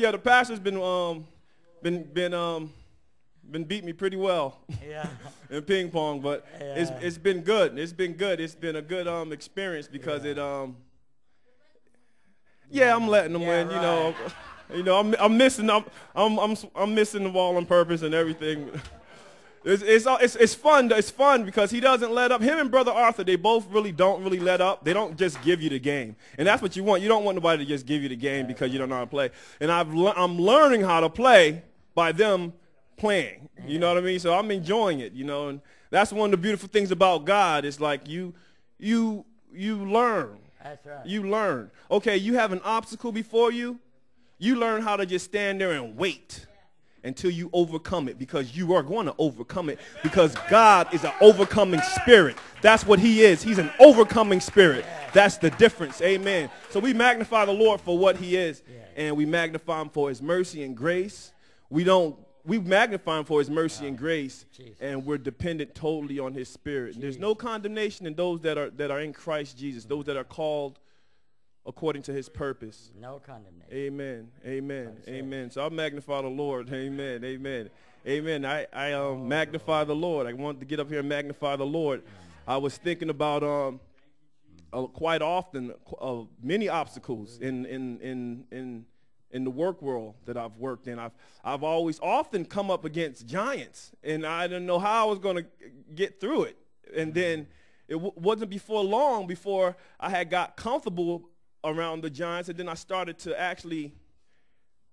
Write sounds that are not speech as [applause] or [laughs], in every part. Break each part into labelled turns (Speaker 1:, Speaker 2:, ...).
Speaker 1: Yeah, the pastor's been um been been um been beat me pretty well
Speaker 2: Yeah. [laughs]
Speaker 1: in ping pong, but it's it's been good. It's been good. It's been a good um experience because it um yeah, I'm letting them
Speaker 2: Yeah,
Speaker 1: win. You know, you know, I'm I'm missing I'm I'm I'm I'm missing the ball on purpose and everything. [laughs] It's, it's, it's, it's fun. It's fun because he doesn't let up. Him and Brother Arthur, they both really don't really let up. They don't just give you the game. And that's what you want. You don't want nobody to just give you the game because you don't know how to play. And I've, le- I'm learning how to play by them playing. You know what I mean? So I'm enjoying it, you know. And that's one of the beautiful things about God is like you, you, you learn.
Speaker 2: That's right.
Speaker 1: You learn. Okay, you have an obstacle before you. You learn how to just stand there and wait until you overcome it because you are going to overcome it because God is an overcoming spirit. That's what he is. He's an overcoming spirit. That's the difference. Amen. So we magnify the Lord for what he is and we magnify him for his mercy and grace. We don't we magnify him for his mercy and grace and we're dependent totally on his spirit. There's no condemnation in those that are that are in Christ Jesus, those that are called according to his purpose.
Speaker 2: No condemnation.
Speaker 1: Amen. Amen. Amen. So I magnify the Lord. [laughs] Amen. Amen. Amen. I, I um, magnify the Lord. I wanted to get up here and magnify the Lord. I was thinking about um, uh, quite often uh, many obstacles in, in, in, in, in the work world that I've worked in. I've, I've always often come up against giants, and I didn't know how I was going to get through it. And then it w- wasn't before long before I had got comfortable around the giants, and then I started to actually,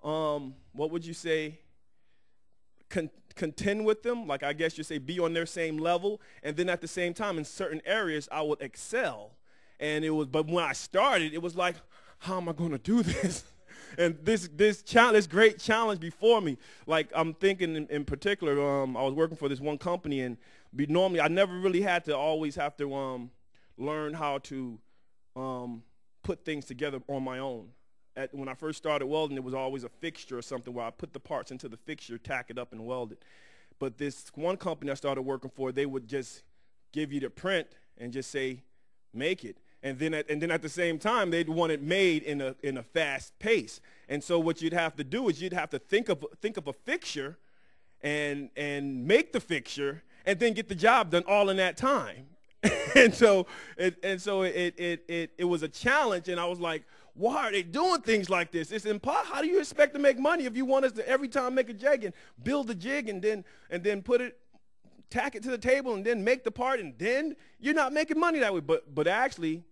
Speaker 1: um, what would you say, con- contend with them. Like I guess you say, be on their same level, and then at the same time, in certain areas, I would excel. And it was, but when I started, it was like, how am I going to do this? [laughs] and this this challenge, this great challenge before me. Like I'm thinking in, in particular, um, I was working for this one company, and be normally I never really had to always have to um, learn how to um, put things together on my own. At, when I first started welding, it was always a fixture or something where I put the parts into the fixture, tack it up, and weld it. But this one company I started working for, they would just give you the print and just say, make it. And then, at, and then at the same time, they'd want it made in a, in a fast pace. And so what you'd have to do is you'd have to think of, think of a fixture and, and make the fixture and then get the job done all in that time. [laughs] and so, it, and so it, it, it, it was a challenge. And I was like, why are they doing things like this? It's impossible. How do you expect to make money if you want us to every time make a jig and build a jig and then, and then put it tack it to the table and then make the part and then you're not making money that way but but actually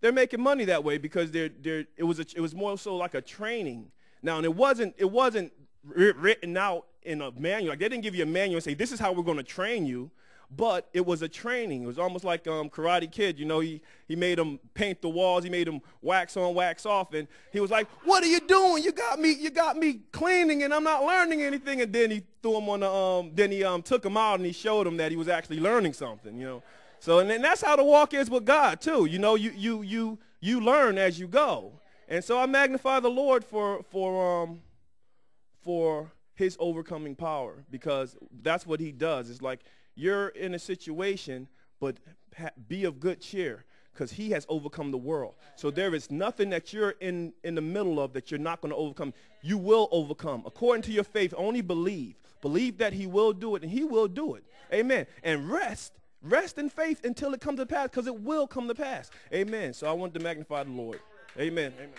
Speaker 1: they're making money that way because they're they're it was a, it was more so like a training now and it wasn't it wasn't wri- written out in a manual like they didn't give you a manual and say this is how we're going to train you but it was a training. It was almost like um karate kid you know he he made him paint the walls he made him wax on wax off and he was like what are you doing? You got me you got me cleaning and i'm not learning anything. And then he threw him on the um then he um took him out and he showed him that he was actually learning something you know. So and, and that's how the walk is with god too. You know you you you you learn as you go. And so i magnify the lord for for um for his overcoming power because that's what he does. It's like you're in a situation, but be of good cheer because he has overcome the world. So there is nothing that you're in, in the middle of that you're not going to overcome. You will overcome. According to your faith, only believe. Believe that he will do it, and he will do it. Amen. And rest. Rest in faith until it comes to pass because it will come to pass. Amen. So I want to magnify the Lord. Amen. Amen.